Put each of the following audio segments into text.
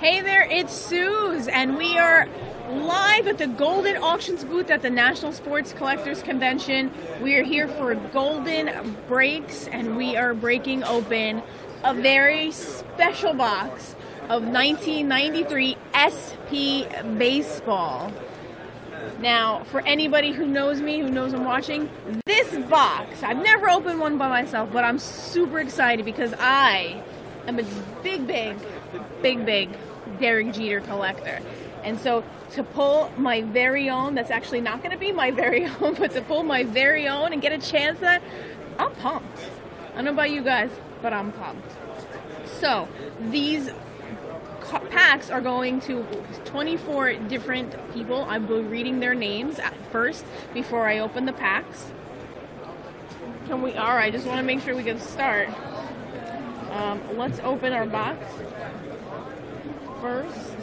Hey there, it's Suze, and we are live at the Goldin Auctions booth at the National Sports Collectors Convention. We are here for Goldin Breaks, and we are breaking open a very special box of 1993 SP Baseball. Now, for anybody who knows me, who knows I'm watching, this box, I've never opened one by myself, but I'm super excited because I am a big, big, big, big Derek Jeter collector. And so to pull my very own, that's actually not going to be my very own, but to pull my very own and get a chance at that, I'm pumped. I don't know about you guys, but I'm pumped. So these packs are going to 24 different people. I will be reading their names at first before I open the packs. Can we? All right. I just want to make sure we can start. Um, let's open our box first.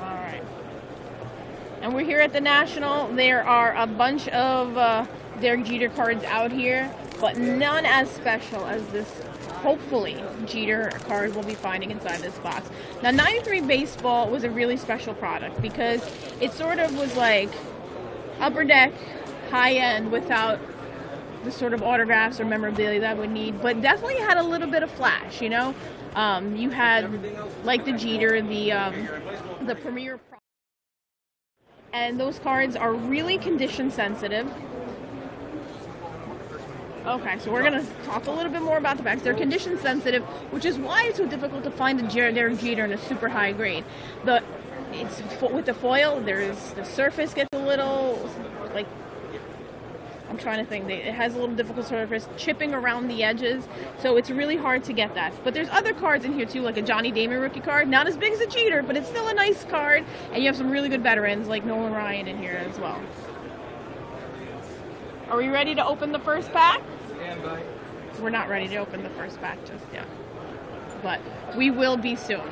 All right. And we're here at the National. There are a bunch of uh, Derek Jeter cards out here, but none as special as this hopefully Jeter card we'll be finding inside this box. Now 93 Baseball was a really special product because it sort of was like upper deck, high end without the sort of autographs or memorabilia that I would need, but definitely had a little bit of flash, you know? Um, you had like the Jeter, the um, the Premier, and those cards are really condition sensitive. Okay, so we're gonna talk a little bit more about the packs. They're condition sensitive, which is why it's so difficult to find the Derek Jeter in a super high grade. The it's with the foil. There's the surface gets a little like I'm trying to think. It has a little difficult surface, chipping around the edges, so it's really hard to get that. But there's other cards in here too, like a Johnny Damon rookie card. Not as big as a Jeter, but it's still a nice card. And you have some really good veterans like Nolan Ryan in here as well. Are we ready to open the first pack? We're not ready to open the first pack just yet, but we will be soon.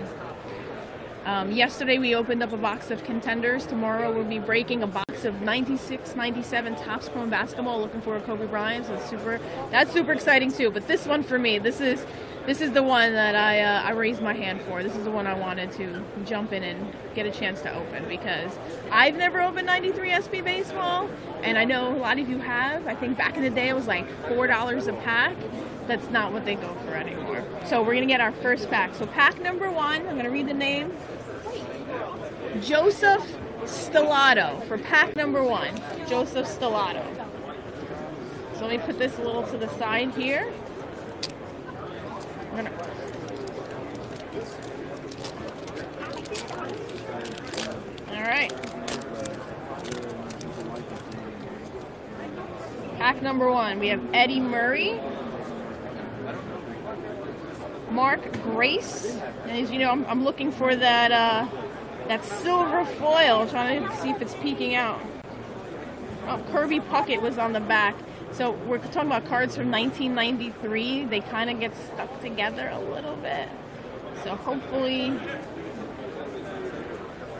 Um, yesterday we opened up a box of contenders. Tomorrow we'll be breaking a box of 96, 97 Topps Chrome basketball. Looking for a Kobe Bryant. So super. That's super exciting too. But this one for me, this is this is the one that I uh, I raised my hand for. This is the one I wanted to jump in and get a chance to open because I've never opened 93 SP baseball, and I know a lot of you have. I think back in the day it was like four dollars a pack. That's not what they go for anymore. So we're gonna get our first pack. So pack number one. I'm gonna read the name. Joseph Stellato for pack number one. Joseph Stellato. So let me put this a little to the side here. I'm gonna All right. Pack number one, we have Eddie Murray, Mark Grace, and as you know, I'm, I'm looking for that uh, that silver foil, trying to see if it's peeking out. Oh, Kirby Puckett was on the back. So we're talking about cards from 1993. They kind of get stuck together a little bit. So hopefully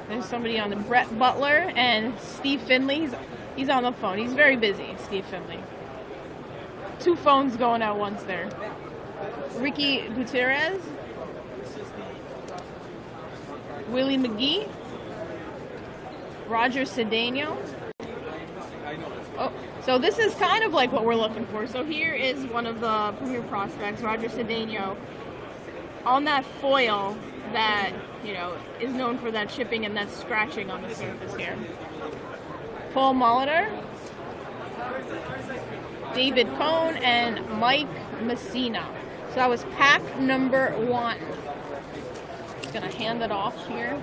there's somebody on the Brett Butler and Steve Finley. He's, he's on the phone. He's very busy, Steve Finley. Two phones going at once there. Ricky Gutierrez. Willie McGee. Roger Cedeno. Oh, so this is kind of like what we're looking for. So here is one of the premier prospects, Roger Cedeno, on that foil that, you know, is known for that chipping and that scratching on the surface here. Paul Molitor, David Cone, and Mike Mussina. So that was pack number one. Just gonna hand it off here.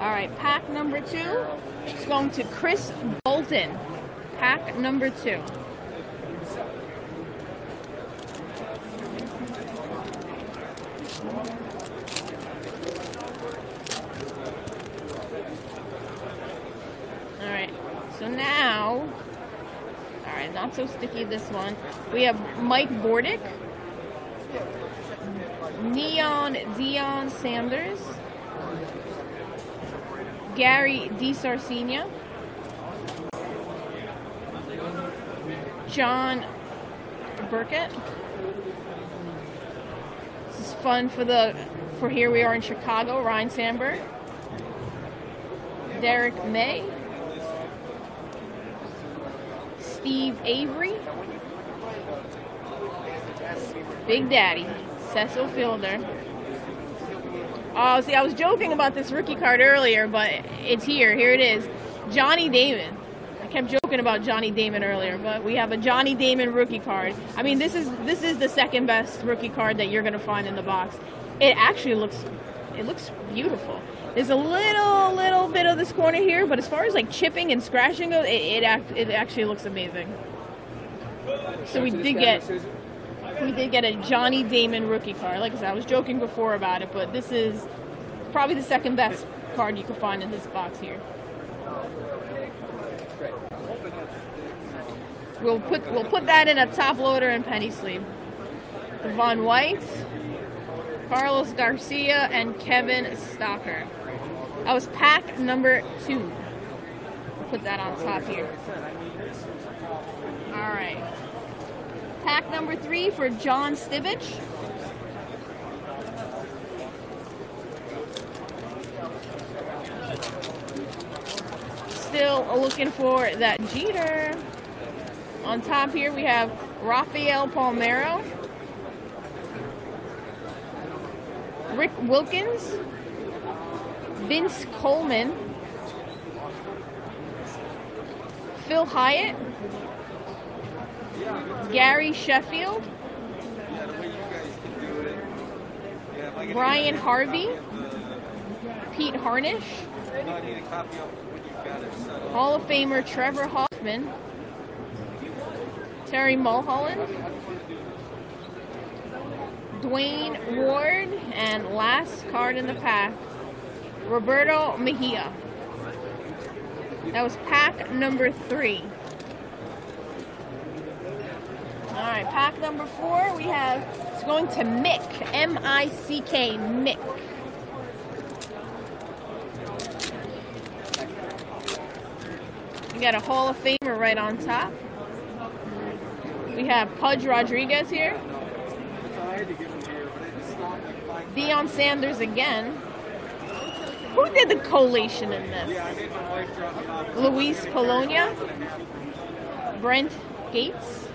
All right, pack number two is going to Chris Bolton pack number two. Alright, so now, alright, not so sticky this one. We have Mike Bordick, Neon Dion Sanders, Gary DiSarcina, John Burkett, This is fun for the for here we are in Chicago. Ryne Sandberg, Derrick May, Steve Avery, Big Daddy, Cecil Fielder. Oh, see, I was joking about this rookie card earlier, but it's here. Here it is. Johnny Damon. I kept joking about Johnny Damon earlier, but we have a Johnny Damon rookie card. I mean, this is this is the second best rookie card that you're going to find in the box. It actually looks it looks beautiful. There's a little little bit of this corner here, but as far as like chipping and scratching goes, it it, act, it actually looks amazing. So we did get we did get a Johnny Damon rookie card. Like I said, I was joking before about it, but this is probably the second best card you could find in this box here. We'll put we'll put that in a top loader and penny sleeve. Von White, Carlos Garcia, and Kevin Stocker. That was pack number two. Put that on top here. All right. Pack number three for John Stibich. Still looking for that Jeter. On top here we have Rafael Palmeiro. Rick Wilkins. Vince Coleman. Phil Hiatt. Gary Sheffield, Bryan Harvey, Pete Harnisch, Hall of Famer Trevor Hoffman, Terry Mulholland, Duane Ward, and last card in the pack, Roberto Mejia. That was pack number three. All right, pack number four, we have, it's going to Mick, M-I-C-K, Mick. We got a Hall of Famer right on top. We have Pudge Rodriguez here. Deion Sanders again. Who did the collation in this? Luis Polonia. Brent Gates.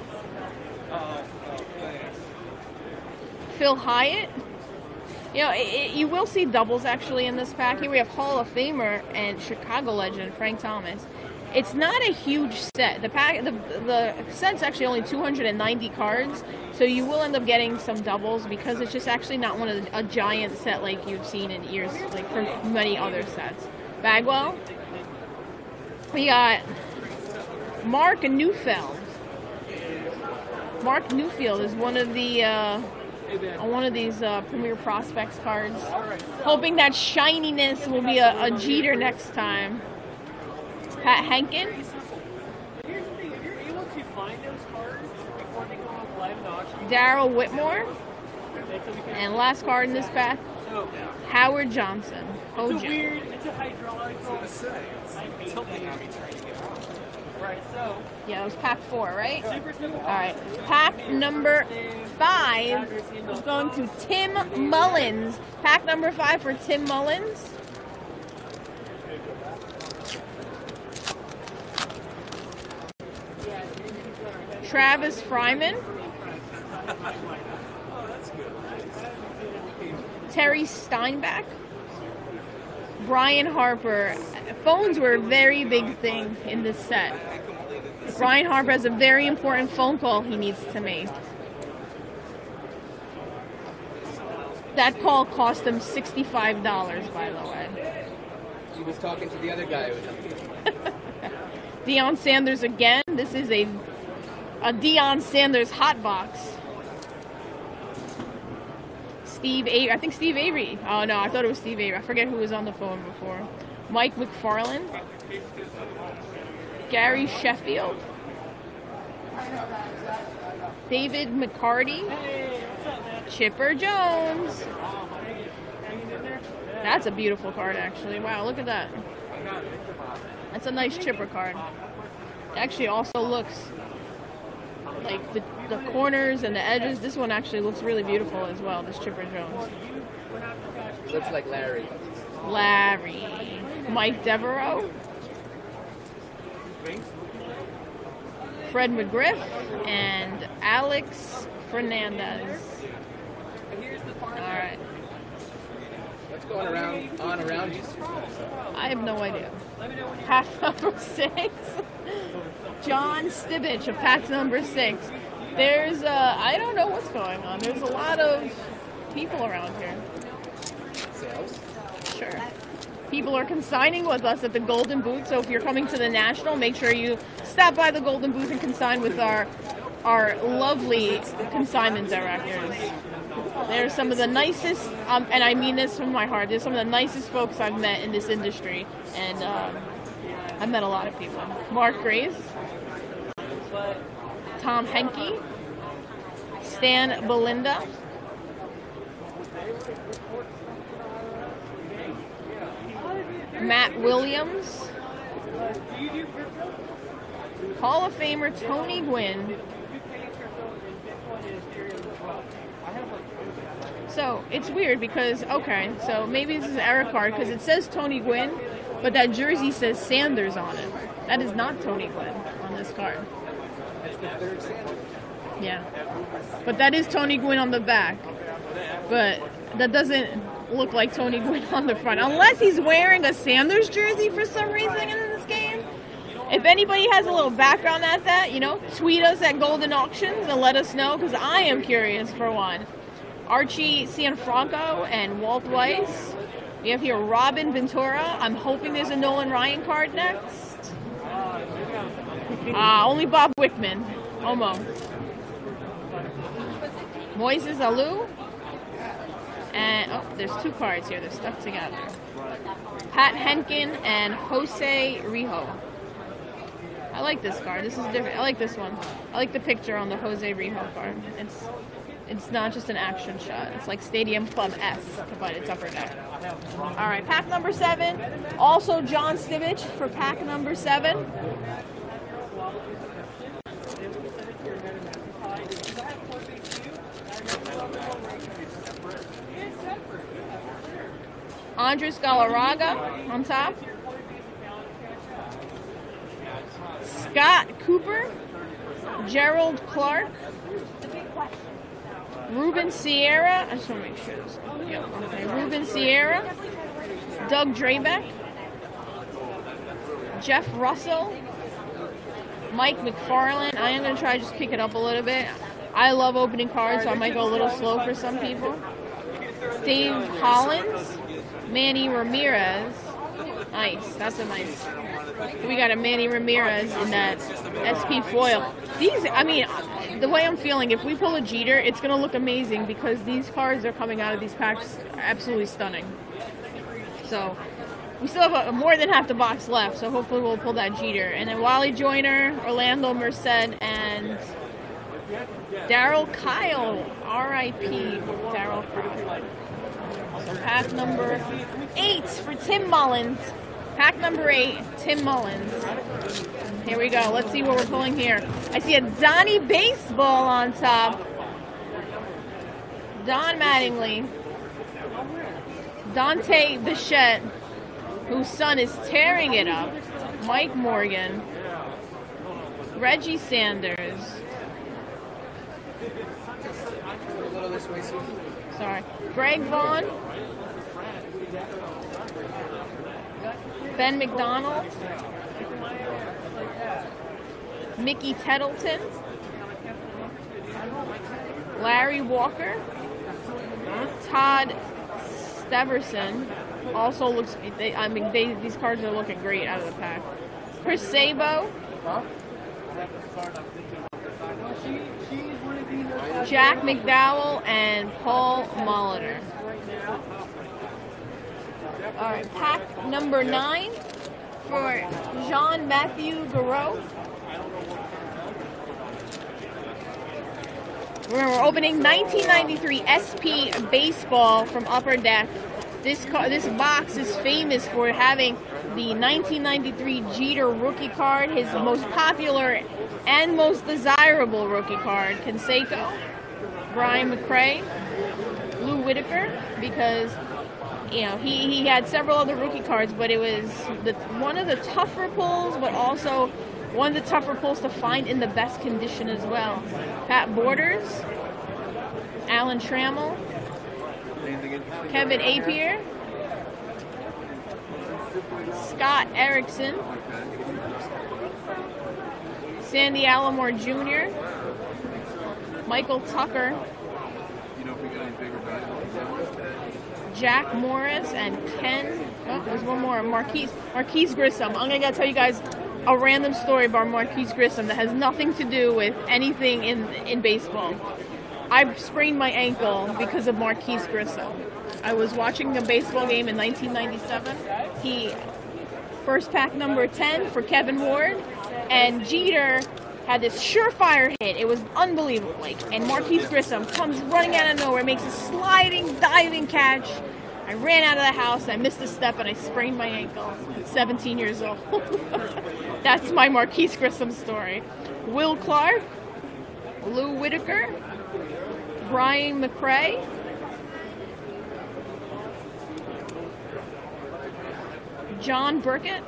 Phil Hiatt. You know, it, it, you will see doubles actually in this pack. Here we have Hall of Famer and Chicago legend Frank Thomas. It's not a huge set. The pack, the, the set's actually only 290 cards, so you will end up getting some doubles because it's just actually not one of the, a giant set like you've seen in years, like for many other sets. Bagwell. We got Marc Newfield. Marc Newfield is one of the uh, on one of these uh, Premier Prospects cards. Hoping that shininess will be a, a Jeter next time. Pat Hentgen. Darrell Whitmore. And last card in this pack, Howard Johnson. Hojo. Yeah, it was pack four, right? All right. Pack number five is going to Tim Mullins. Pack number five for Tim Mullins. Travis Fryman. Terry Steinbach. Brian Harper. Phones were a very big thing in this set. Brian Harper has a very important phone call he needs to make. That call cost him $65, by the way. He was talking to the other guy. Deion Sanders again. This is a a Deion Sanders hot box. Steve Avery. I think Steve Avery. Oh no, I thought it was Steve Avery. I forget who was on the phone before. Mike Macfarlane. Gary Sheffield. David McCarty. Chipper Jones. That's a beautiful card, actually. Wow, look at that. That's a nice chipper card. It actually also looks like the the corners and the edges. This one actually looks really beautiful as well. This Chipper Jones. Looks like Larry. Larry, Mike Devereaux, Fred McGriff, and Alex Fernandez. All right. What's going around on around you? I have no idea. Pack number six. John Stibich of pack number six. There's uh, I don't know what's going on. There's a lot of people around here. Sales. Sure. People are consigning with us at the Goldin Booth, so if you're coming to the National, make sure you stop by the Goldin Booth and consign with our our lovely consignment directors. They're some of the nicest, um, and I mean this from my heart. They're some of the nicest folks I've met in this industry, and um, I've met a lot of people. Mark Grace, Tom Henke, Stan Belinda, Matt Williams, Hall of Famer Tony Gwynn. So it's weird because okay, so maybe this is error card because it says Tony Gwynn, but that jersey says Sanders on it. That is not Tony Gwynn on this card. Yeah, but that is Tony Gwynn on the back. But that doesn't look like Tony Gwynn on the front, unless he's wearing a Sanders jersey for some reason in this game. If anybody has a little background at that, you know, tweet us at Goldin Auctions and let us know because I am curious for one. Archi Cianfrocco and Walt Weiss. We have here Robin Ventura. I'm hoping there's a Nolan Ryan card next. Uh, only Bob Wickman. Almost. Moises Alou. And oh, there's two cards here. They're stuck together. Pat Hentgen and Jose Rijo. I like this card. This is different. I like this one. I like the picture on the Jose Rijo card. It's it's not just an action shot. It's like Stadium Club S, but it's upper deck. All right, pack number seven. Also John Stibich for pack number seven. Andres Galarraga on top. Scott Cooper. Gerald Clark. Ruben Sierra. I just want to make sure. This, okay. Ruben Sierra. Doug Drabek. Jeff Russell. Mike Macfarlane. I am going to try to just pick it up a little bit. I love opening cards, so I might go a little slow for some people. Dave Hollins. Manny Ramirez. Nice. That's a nice. We got a Manny Ramirez in that SP foil. These, I mean, the way I'm feeling, if we pull a Jeter, it's going to look amazing because these cards are coming out of these packs absolutely stunning. So we still have a, more than half the box left, so hopefully we'll pull that Jeter. And then Wally Joyner, Orlando Merced, and Darryl Kile, R.I.P. Darryl Kile. Pack number eight for Tim Mullins. Pack number eight, Tim Mullins. Here we go. Let's see what we're pulling here. I see a Donnie baseball on top. Don Mattingly. Dante Bichette, whose son is tearing it up. Mike Morgan. Reggie Sanders. A little. Sorry. Greg Vaughn. Ben McDonald. Mickey Tettleton. Larry Walker. Todd Steverson. Also looks. They, I mean, they, these cards are looking great out of the pack. Chris Sabo. Jack McDowell and Paul Molitor. All right, pack number nine for Jean Matthew. We're we're opening 1993 SP Baseball from Upper Deck. This car, this box is famous for having the 1993 Jeter rookie card, his most popular and most desirable rookie card, Canseco, Brian McRae, Lou Whitaker, because you know he, he had several other rookie cards, but it was the, one of the tougher pulls, but also one of the tougher pulls to find in the best condition as well. Pat Borders, Alan Trammell, Kevin Appier, Scott Erickson, Sandy Alomar Jr., Michael Tucker, Jack Morris, and Ken. Oh, there's one more. Marquis Marquis Grissom. I'm gonna tell you guys a random story about Marquis Grissom that has nothing to do with anything in in baseball. I sprained my ankle because of Marquis Grissom. I was watching a baseball game in 1997. He first pack number 10 for Kevin Ward, and Jeter had this surefire hit. It was unbelievable. Like, and Marquis Grissom comes running out of nowhere, makes a sliding, diving catch. I ran out of the house, I missed a step, and I sprained my ankle at 17 years old. That's my Marquis Grissom story. Will Clark, Lou Whitaker, Brian McRae, John Burkett,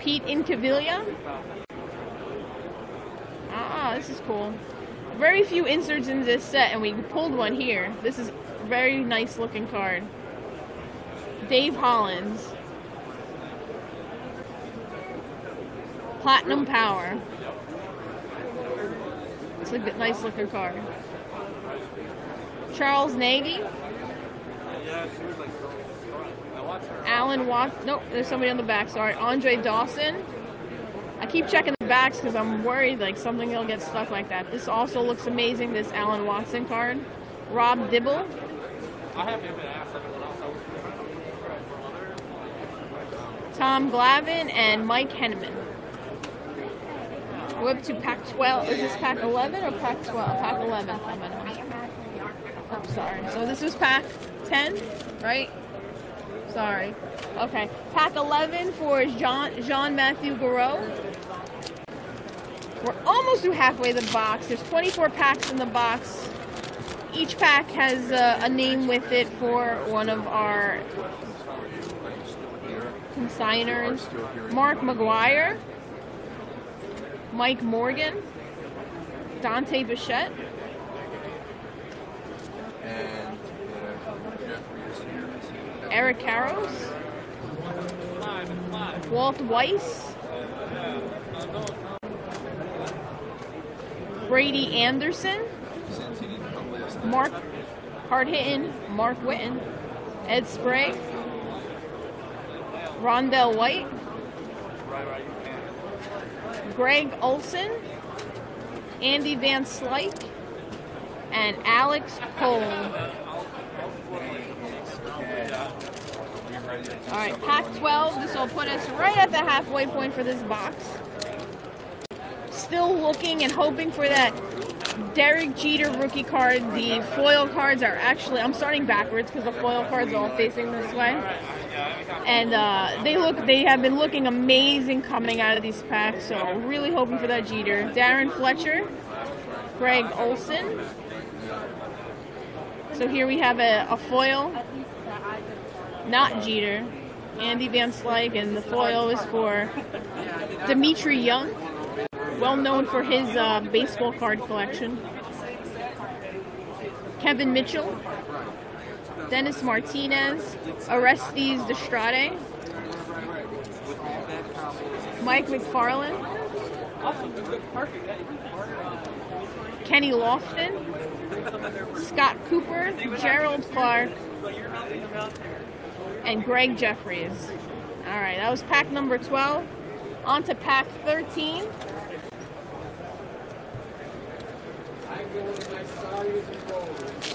Pete Incaviglia. Ah, this is cool. Very few inserts in this set, and we pulled one here. This is very nice looking card. Dave Hollins. Platinum Power. A good, nice looking card. Charles Nagy. Alan Watt. Nope, there's somebody on the back. Sorry, Andre Dawson. I keep checking the backs because I'm worried like something will get stuck like that. This also looks amazing. This Allen Watson card. Rob Dibble. Tom Glavine and Mike Henneman. We're up to pack 12. Is this pack 11 or pack 12? Pack 11 coming up. Oh, sorry. So this was pack 10, right? Sorry. Okay. Pack 11 for Jean, Jean Matthew Garreau. We're almost to halfway the box. There's 24 packs in the box. Each pack has uh, a name with it for one of our consigners. Mark McGwire, Mike Morgan, Dante Bichette, And uh. Eric Karros, Walt Weiss, Brady Anderson, Mark Hard Hitting, Mark Whiten, Ed Sprague, Rondell White, Greg Olson, Andy Van Slyke, and Alex Cole. All right, pack 12. This will put us right at the halfway point for this box. Still looking and hoping for that Derek Jeter rookie card. The foil cards are actually, I'm starting backwards because the foil cards are all facing this way. And uh, they look, they have been looking amazing coming out of these packs. So really hoping for that Jeter. Darren Fletcher, Greg Olson. So here we have a, a foil, not Jeter, Andy Van Slyke, and the foil is for Dmitri Young, well known for his uh, baseball card collection. Kevin Mitchell, Dennis Martinez, Orestes Destrade, Mike Macfarlane, Kenny Lofton, Scott Cooper, Gerald Clark, and Gregg Jefferies. All right, that was pack number 12. On to pack 13.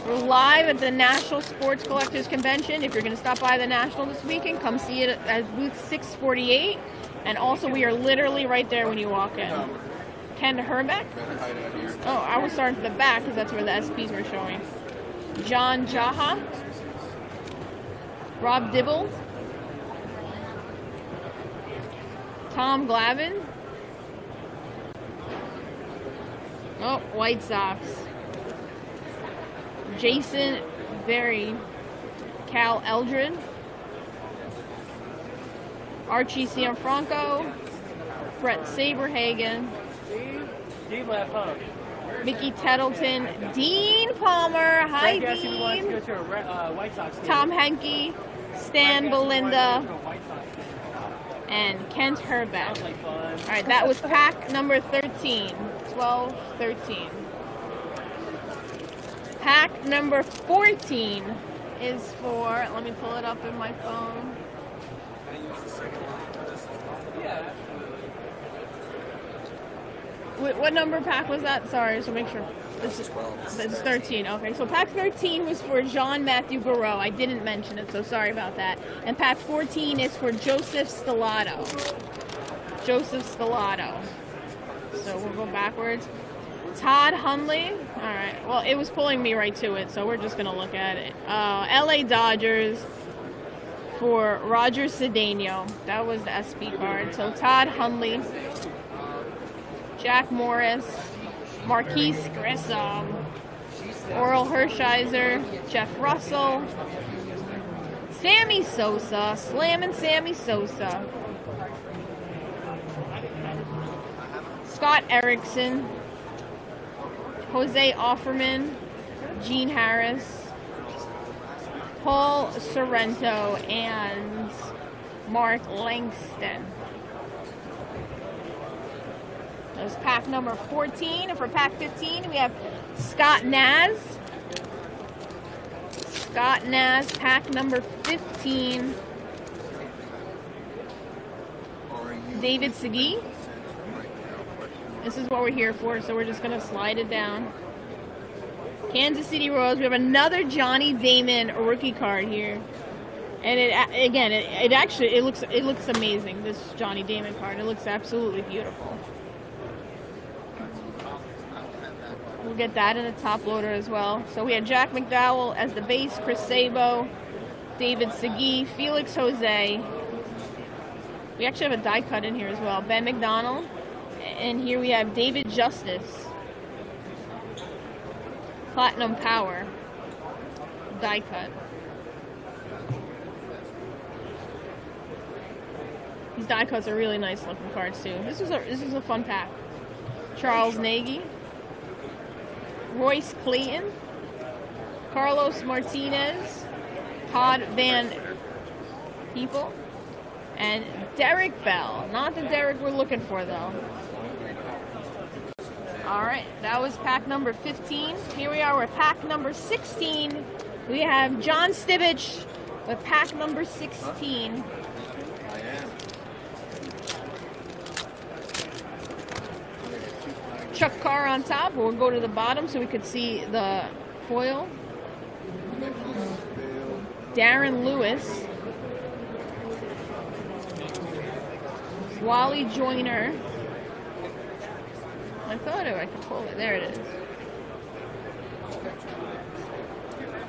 We're live at the National Sports Collectors Convention. If you're going to stop by the National this weekend, come see it at booth 648. And also, we are literally right there when you walk in. Ken Hrbek. Oh, I was starting to the back because that's where the SPs were showing. John Jaha, Rob Dibble, Tom Glavine. Oh, White Sox. Jason Bere, Cal Eldred, Archi Cianfrocco, Bret Saberhagen, Steve left. Mickey Tettleton, Dean Palmer, hi Greg asked if he wanted to Dean, to a uh, White Sox game. Tom Henke, Stan Greg asked if he wanted to Belinda, go to a White Sox game. And Kent Hrbek. Sounds like fun. All right, that was pack number 13. 12, 13. Pack number 14 is for, let me pull it up in my phone. Wh- What number pack was that? Sorry, just to make sure. This is 12. It's 13. Okay, so pack 13 was for Jean Matthew Barreau. I didn't mention it, so sorry about that. And pack 14 is for Joseph Stellato. Joseph Stellato. So we'll go backwards. Todd Hundley. All right. Well, it was pulling me right to it, so we're just gonna look at it. Uh, L.A. Dodgers for Roger Cedeno. That was the SP card. So Todd Hundley, Jack Morris, Marquis Grissom, um, Orel Hershiser, Jeff Russell, Sammy Sosa, Slammin' Sammy Sosa, Scott Erickson, Jose Offerman, Gene Harris, Paul Sorrento, and Mark Langston. Was pack number 14. And for pack 15, we have Scott Naz. Scott Naz, pack number 15. David Segui. This is what we're here for, so we're just gonna slide it down. Kansas City Royals. We have another Johnny Damon rookie card here, and it again, it, it actually it looks it looks amazing. This Johnny Damon card. It looks absolutely beautiful. We'll get that in the top loader as well. So we had Jack McDowell as the base, Chris Sabo, David Segui, Felix Jose. We actually have a die cut in here as well. Ben McDonald. And here we have David Justice. Platinum Power. Die cut. These die cuts are really nice looking cards too. This is a this was a fun pack. Charles Nagy. Royce Clayton. Carlos Martinez. Todd Van Poppel. And Derek Bell. Not the Derek we're looking for though. Alright, that was pack number 15. Here we are with pack number 16. We have John Stibich with pack number 16. I am. Carr on top. We'll go to the bottom so we could see the foil. Darren Lewis. Wally Joyner. I thought I could pull it. There it is.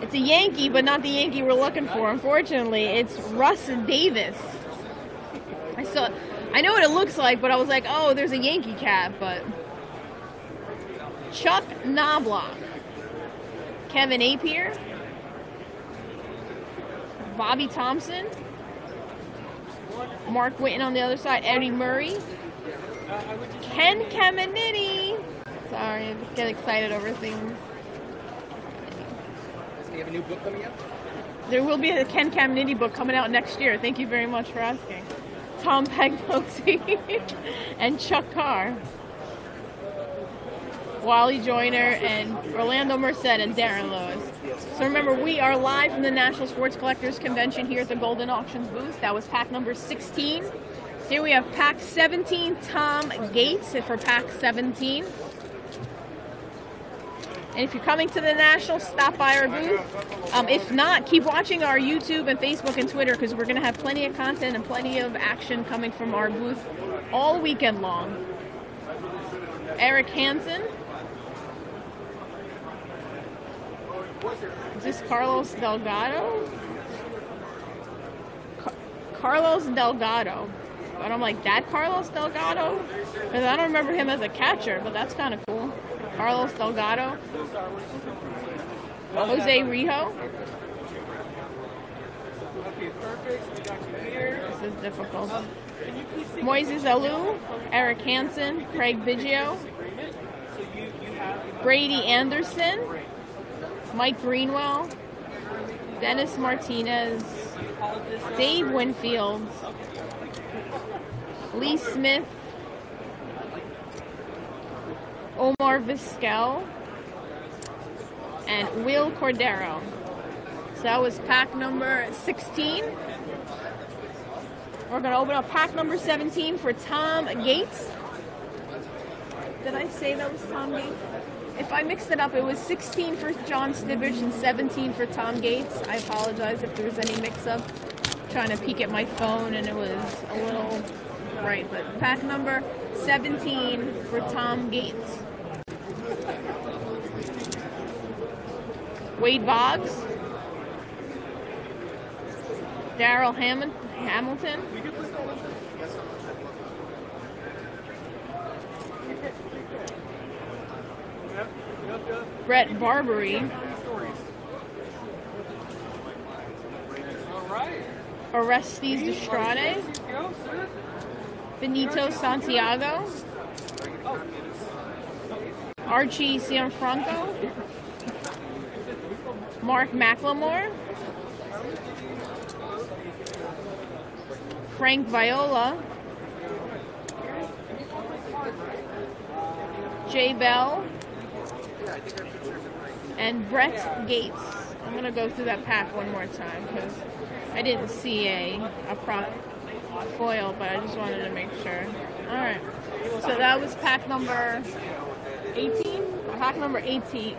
It's a Yankee, but not the Yankee we're looking for. Unfortunately, it's Russ Davis. I saw. I know what it looks like, but I was like, oh, there's a Yankee cap, but. Chuck Knoblauch, Kevin Appier, Bobby Thompson, Mark Whiten on the other side, Eddie Murray, Ken Caminiti. Sorry, I get excited over things. Does he have a new book coming out? There will be a Ken Caminiti book coming out next year. Thank you very much for asking. Tom Pagnozzi and Chuck Carr. Wally Joyner and Orlando Merced and Darren Lewis. So remember, we are live from the National Sports Collectors Convention here at the Goldin Auctions booth. That was pack number 16. Here we have pack 17, Tom Gates for pack 17. And if you're coming to the National, stop by our booth. Um, if not, keep watching our YouTube and Facebook and Twitter because we're going to have plenty of content and plenty of action coming from our booth all weekend long. Erik Hanson. Is this Carlos Delgado? Car- Carlos Delgado. But I'm like, that Carlos Delgado? Because I don't remember him as a catcher, but that's kind of cool. Carlos Delgado. Jose Rijo. Okay. This is difficult. Moises Alou, Erik Hanson, Craig Biggio, Brady Anderson, Mike Greenwell, Dennis Martinez, Dave Winfield, Lee Smith, Omar Vizquel, and Wil Cordero. So that was pack number 16. We're going to open up pack number 17 for Tom Gates. Did I say that was Tom Gates? If I mixed it up, it was 16 for John Stibbage and 17 for Tom Gates. I apologize if there was any mix-up. Trying to peek at my phone and it was a little right, but pack number 17 for Tom Gates. Wade Boggs. Daryl Hammond, Hamilton. Bret Barberie. Orestes Destrade. Benito Santiago. Archi Cianfrocco. Mark McLemore. Frank Viola. Jay Bell. And Brett Gates. I'm going to go through that pack one more time because I didn't see a, a prop foil, but I just wanted to make sure. All right. So that was pack number 18. Pack number 18.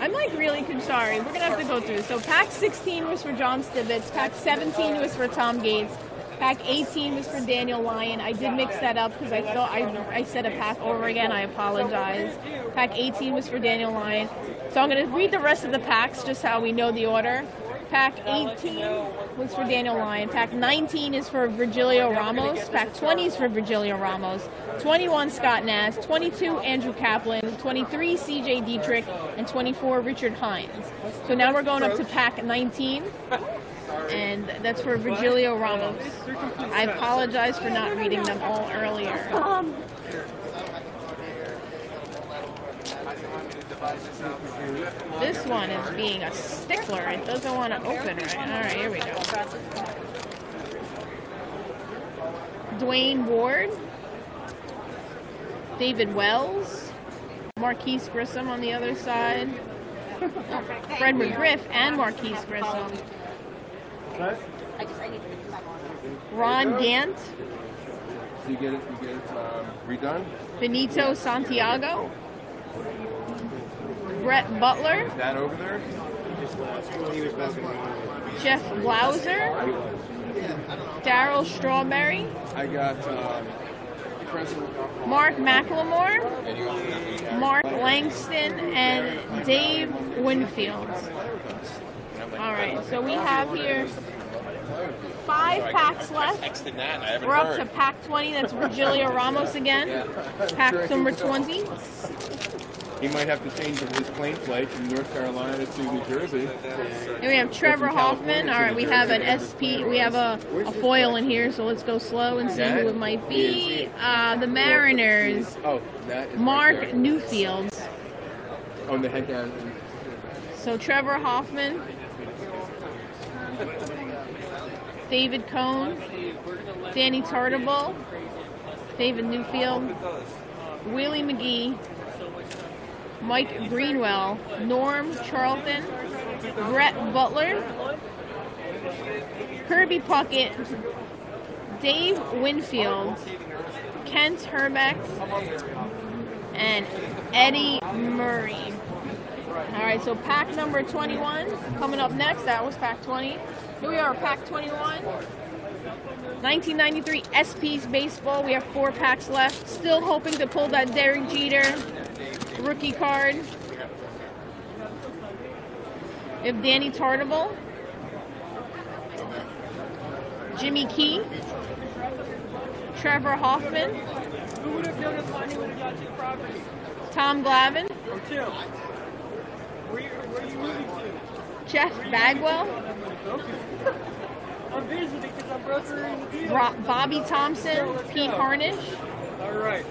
I'm like really sorry. We're gonna have to go through. So pack 16 was for John Stibbits. Pack 17 was for Tom Gates. Pack 18 was for Daniel Lyon. I did mix that up because I thought I, I said a pack over again. I apologize. Pack 18 was for Daniel Lyon. So I'm gonna read the rest of the packs just how we know the order. Pack 18 was for Daniel Lyon. Pack 19 is for Virgilio Ramos. Pack 20 is for Virgilio Ramos. 21 Scott Nass. 22 Andrew Kaplan. 23 CJ Dietrich. And 24 Richard Hines. So now we're going up to pack 19. And that's for Virgilio Ramos. I apologize for not reading them all earlier. Um, this one is being a stickler. It doesn't want to open right. All right, here we go. Duane Ward, David Wells, Marquis Grissom on the other side, Fred McGriff and Marquis Grissom, Ron Gant, So you get it, you get it um, redone? Benito Santiago, Brett Butler, That over there? Jeff Blauser, Darryl Strawberry, I got um, Mark McLemore, Mark Langston, and Dave Winfield. All right, so we have here five packs left. Texted that. I haven't We're up to pack 20. That's Virgilio Ramos again. Pack number 20. He might have to change his plane flight from North Carolina to New Jersey. And we have Trevor Hoffman. All right, we have an SP. We have a, a foil in here, so let's go slow and see who it might be. Uh, the Mariners. Oh, that is Mark. Newfield. On the head down. So Trevor Hoffman, David Cone, Danny Tartabull, David Newfield, Willie McGee, Mike Greenwell, Norm Charlton, Brett Butler, Kirby Puckett, Dave Winfield, Kent Hrbek, and Eddie Murray. All right, so pack number 21 coming up next. That was pack 20. Here we are, pack 21. 1993 SP's baseball. We have four packs left. Still hoping to pull that Derek Jeter rookie card. We have Danny Tartabull, Jimmy Key, Trevor Hoffman, Who would have known if Lonnie would have got you property? Tom Glavine, Jeff Bagwell, I'm visiting because I'm brokering the deal. Ro- Bobby Thompson, Pete Harnisch, All right.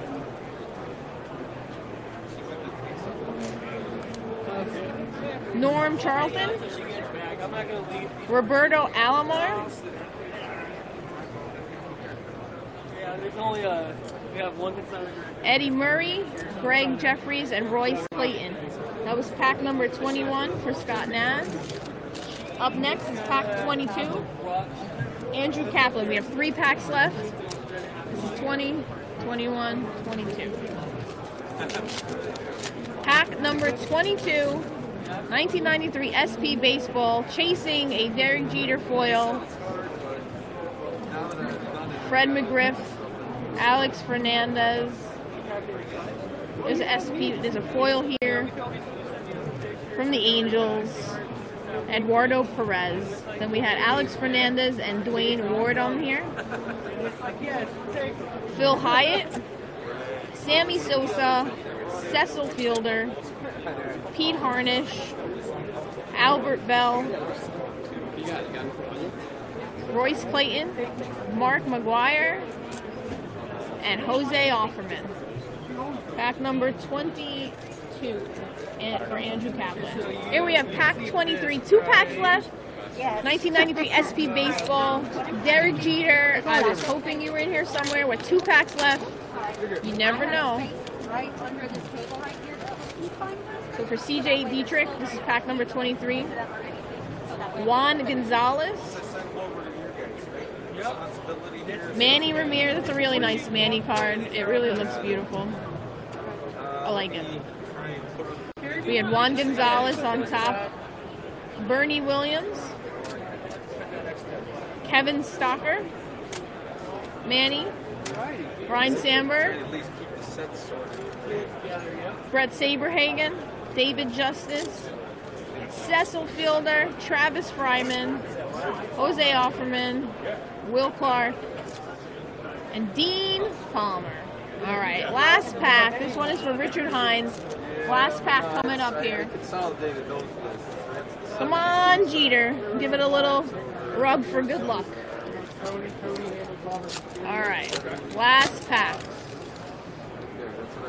Norm Charlton. Roberto Alomar, Yeah, there's only a. We have one. Eddie Murray, Gregg Jefferies, and Royce Clayton. That was pack number 21 for Scott Naz. Up next is pack 22. Andrew Kaplan. We have three packs left. This is 20, 21, 22. Pack number 22, 1993 SP Baseball, chasing a Derek Jeter foil. Fred McGriff, Alex Fernandez. There's a SP, there's a foil here from the Angels. Eduardo Perez. Then we had Alex Fernandez and Duane Ward on here. Phil Hiatt, Sammy Sosa, Cecil Fielder, Pete Harnisch, Albert Belle. Royce Clayton, Mark McGwire, and Jose Offerman. Pack number 22 and for Andrew Kaplan. Here we have pack 23, two packs left. 1993 SP Baseball, Derek Jeter. I was hoping you were in here somewhere with two packs left. You never know. Right under this table right here. Can you find this? So for CJ Dietrich, this is pack number 23. Juan Gonzalez. Manny Ramirez. That's a really nice Manny card. It really looks beautiful. I like it. We had Juan Gonzalez on top. Bernie Williams. Kevin Stocker. Manny. Ryne Sandberg. Bret Saberhagen, David Justice, Cecil Fielder, Travis Fryman, Jose Offerman, Will Clark, and Dean Palmer. All right, last pack. This one is for Richard Hines. Last pack coming up here. Consolidated those lists. Come on, Jeter. Give it a little rub for good luck. All right, last pack.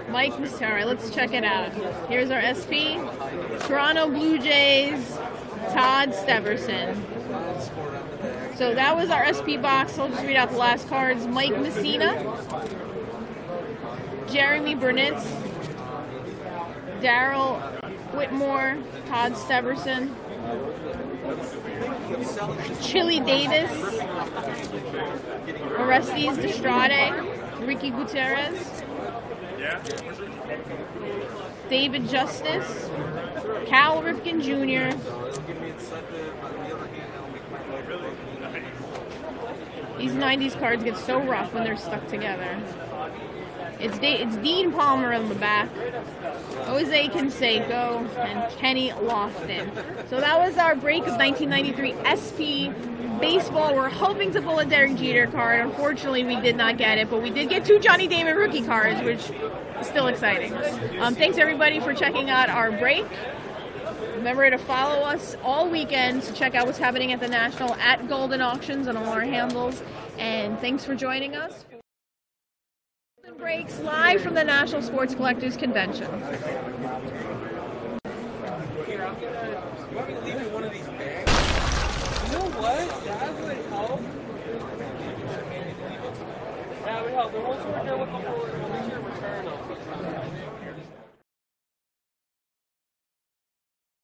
Mike, all right, let's check it out. Here's our SP. Toronto Blue Jays, Todd Steverson. So that was our SP box. I'll just read out the last cards. Mike Mussina, Jeromy Burnitz, Darrell Whitmore, Todd Steverson, Chili Davis, Orestes Destrade, Ricky Gutierrez, David Justice, Cal Ripken Jr., These 90s cards get so rough when they're stuck together. It's, da- it's Dean Palmer on the back, Jose Canseco, and Kenny Lofton. So that was our break of 1993 SP baseball. We're hoping to pull a Derek Jeter card. Unfortunately, we did not get it, but we did get two Johnny Damon rookie cards, which is still exciting. Um, thanks everybody for checking out our break. Remember to follow us all weekend to check out what's happening at the National at Goldin Auctions on all our handles. And thanks for joining us. Breaks live from the National Sports Collectors Convention. You know what? That would help. That would help. But once we're with the whole return, I'll